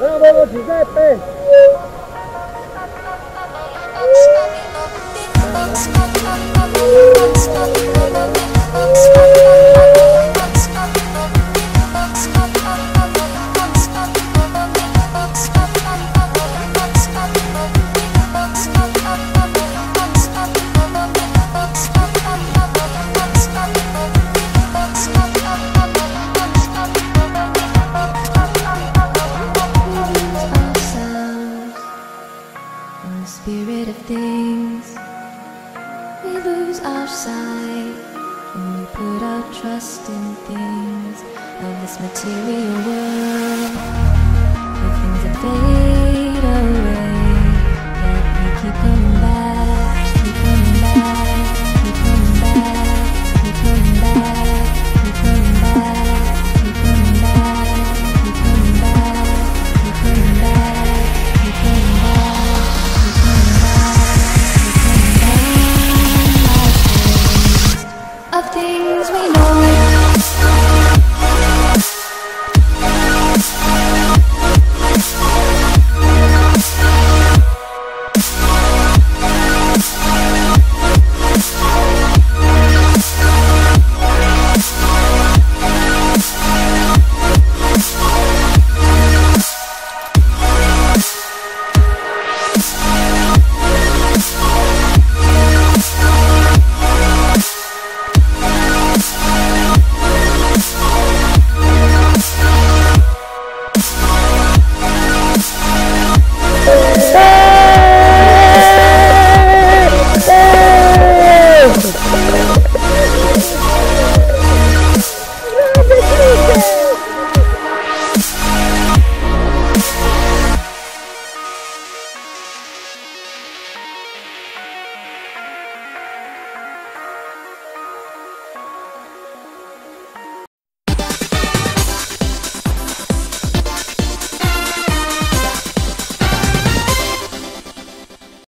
Bravo, Giuseppe! put our trust in things of this material world. things we know.